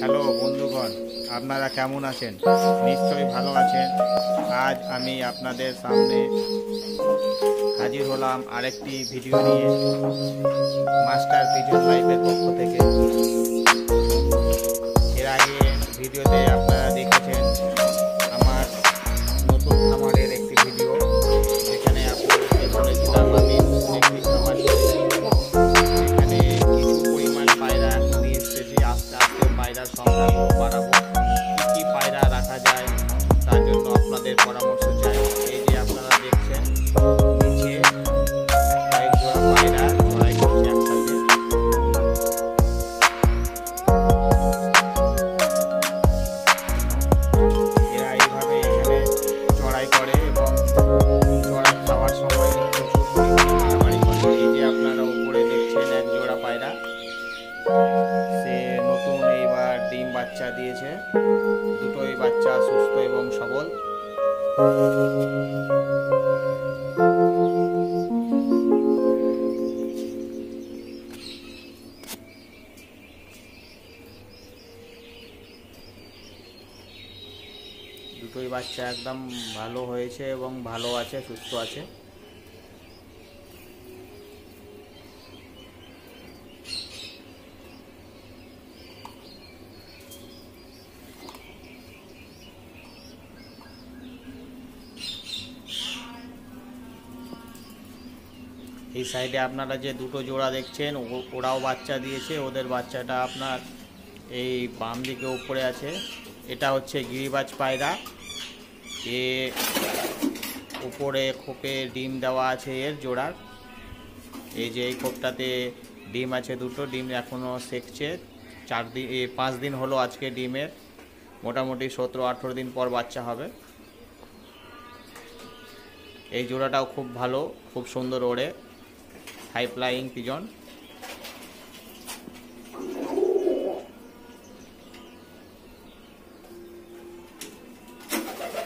Hello বন্ধুগণ, আপনারা কেমন আছেন? নিশ্চয়ই ভালো আছেন। আজ আমি আপনাদের সামনে হাজির হলাম আরেকটি ভিডিও নিয়ে, মাস্টার পিজন লাইফের পক্ষ থেকে। পায়রার সংখ্যা বাড়াবো কী কী পায়রা রাখা যায় তার জন্য আপনাদের পরামর্শ চাই। বাচ্চা দিয়েছে। দুটোই বাচ্চা সুস্থ এবং সবল। দুটোই বাচ্চা একদম ভালো হয়েছে এবং ভালো আছে, সুস্থ আছে। এই সাইডে আপনারা যে দুটো জোড়া দেখছেন ওরাও বাচ্চা দিয়েছে, ওদের বাচ্চাটা আপনার এই বাম দিকে উপরে আছে। এটা হচ্ছে গিরিবাজ পায়রা। এ উপরে খোপে ডিম দেওয়া আছে এর জোড়ার। এই যে এই খোপটাতে ডিম আছে দুটো, ডিম এখনও সেকছে। চার দিন পাঁচ দিন হলো আজকে ডিমের। মোটামুটি সতেরো, আঠেরো দিন পর বাচ্চা হবে। এই জোড়াটাও খুব ভালো, খুব সুন্দর ওড়ে। হাই ফ্লাইং পিজন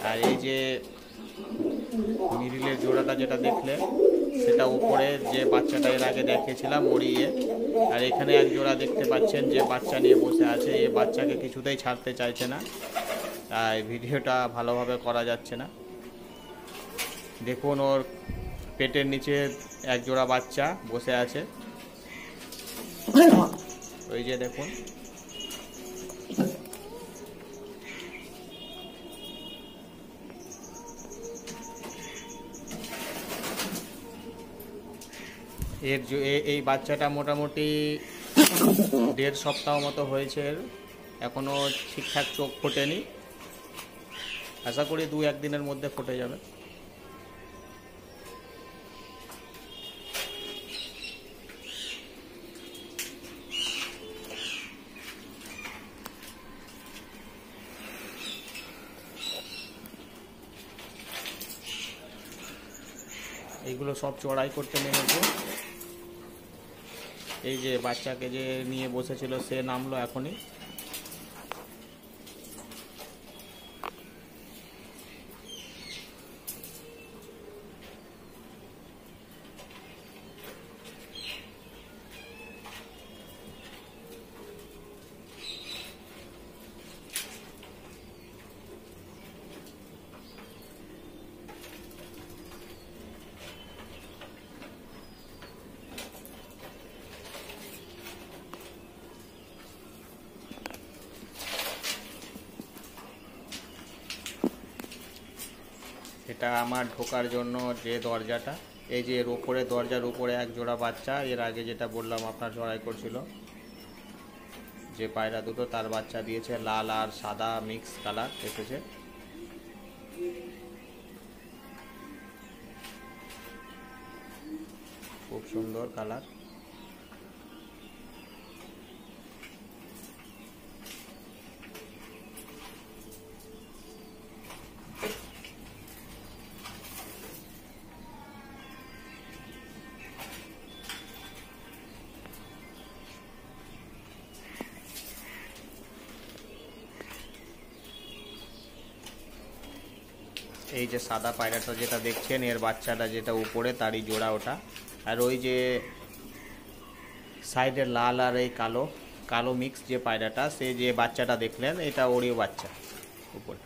আর এই যে মিডিলের জোড়াটা যেটা দেখলে, সেটা উপরে যে বাচ্চাটা এর আগে দেখেছিলাম মরিয়ে আর এখানে এক জোড়া দেখতে পাচ্ছেন যে বাচ্চা নিয়ে বসে আছে এই বাচ্চাকে কিছুতেই ছাড়তে চাইছে না। তাই ভিডিওটা ভালোভাবে করা যাচ্ছে না। দেখুন ওর পেটের নিচে এক জোড়া বাচ্চা বসে আছে। ওই যে দেখুন। এর এই বাচ্চাটা মোটামুটি দেড় সপ্তাহ মতো হয়েছে এখনও ঠিকঠাক চোখ ফোটেনি। আশা করি দু একদিনের মধ্যে ফুটে যাবে। এইগুলো সব চড়াই করতে নেমেছে। এই যে বাচ্চাকে যে নিয়ে বসেছিল সে নামলো এখনই। এটা আমার ঢোকার জন্য যে দরজাটা, এই যে এর উপরে, দরজার উপরে এক জোড়া বাচ্চা, এর আগে যেটা বললাম আপনার চড়াই করছিল। যে পায়রা দুটো, তার বাচ্চা দিয়েছে, লাল আর সাদা মিক্স কালার এসেছে। খুব সুন্দর কালার এই যে সাদা পায়রাটা যেটা দেখছেন, এর বাচ্চাটা যেটা উপরে, তারই জোড়া ওটা। আর ওই যে সাইডে লাল আর এই কালো কালো মিক্স যে পায়রাটা, সে যে বাচ্চাটা দেখলেন, এটা ওরই বাচ্চা উপরে।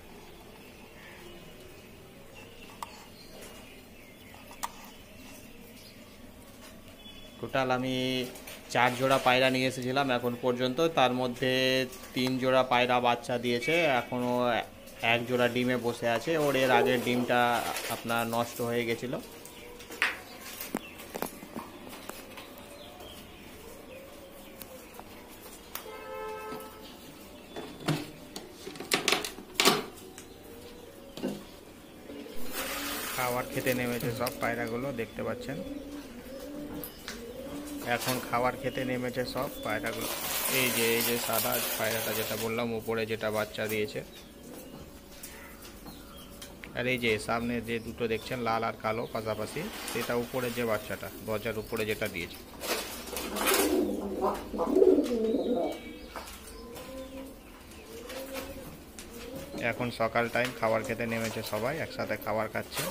টোটাল আমি চার জোড়া পায়রা নিয়ে এসেছিলাম, এখন পর্যন্ত। তার মধ্যে তিন জোড়া পায়রা বাচ্চা দিয়েছে এখনও এক জোড়া ডিমে বসে আছে, ওর এর আগের ডিমটা আপনার নষ্ট হয়ে গেছিল। খাবার খেতে নেমেছে সব পায়রাগুলো, দেখতে পাচ্ছেন। এখন খাবার খেতে নেমেছে সব পায়রাগুলো। এই যে এই যে সাদা পায়রাটা যেটা বললাম, উপরে যেটা বাচ্চা দিয়েছে। আর এই যে সামনে যে দুটো দেখছেন, লাল আর কালো পাশাপাশি, সেটা উপরে যে বাচ্চাটা, দরজার উপরে যেটা দিয়েছে। এখন সকাল টাইম খাবার খেতে নেমেছে সবাই, একসাথে খাবার খাচ্ছে।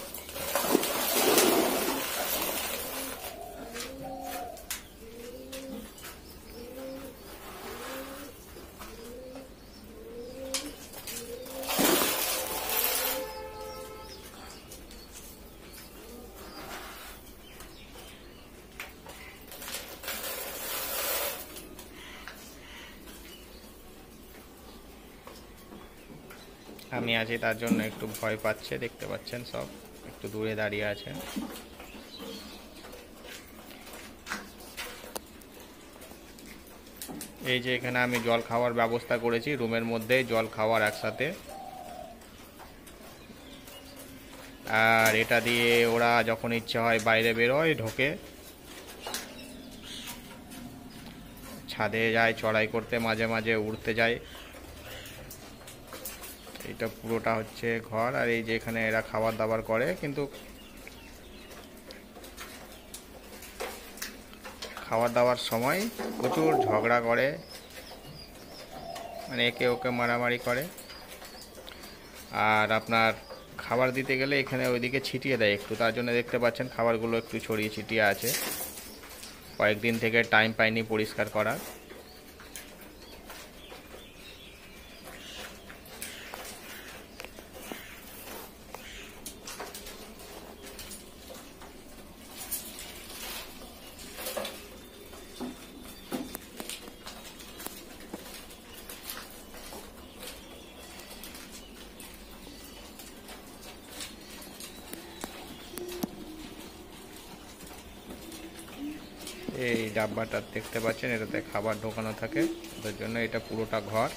আমি আছি, তার জন্য একটু ভয় পাচ্ছে, দেখতে পাচ্ছেন সব। একটু দূরে দাঁড়িয়ে আছে। এই যে এখানে আমি জল খাওয়ার ব্যবস্থা করেছি, রুমের মধ্যে জল খাওয়ার একসাথে। আর এটা দিয়ে ওরা যখন ইচ্ছে হয় বাইরে বেরোয়, ঢোকে। ছাদে যায়, চড়াই করতে, মাঝে মাঝে উড়তে যায়। এটা পুরোটা হচ্ছে ঘর আর এই যে এখানে এরা খাবার দাবার করে, কিন্তু খাবার দাবার সময় প্রচুর ঝগড়া করে মানে একে ওকে মারামারি করে। আর আপনার খাবার দিতে গেলে এখানে ওইদিকে ছিটিয়ে দেয় একটু, তার জন্য দেখতে পাচ্ছেন খাবারগুলো একটু ছড়িয়ে ছিটিয়ে আছে। কয়েকদিন থেকে টাইম পাইনি পরিষ্কার করার। এই ডাব্বাটা দেখতে পাচ্ছেন এটাতে খাবার ঢোকানো থাকে। ওদের জন্য এটা পুরোটা ঘর।